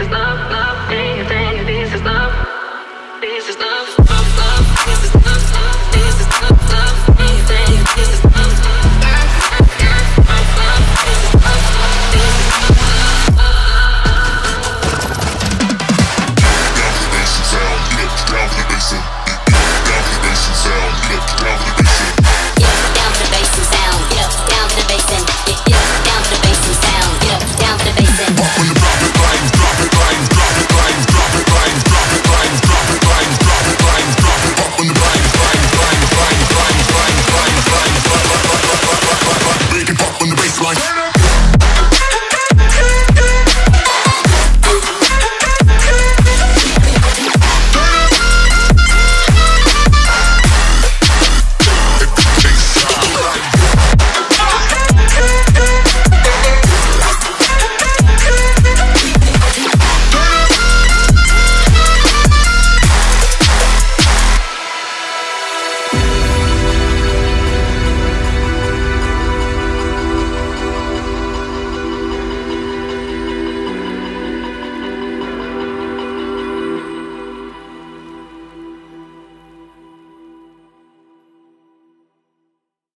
love, love, dang, dang, this is love. This is love, love, love, this is love.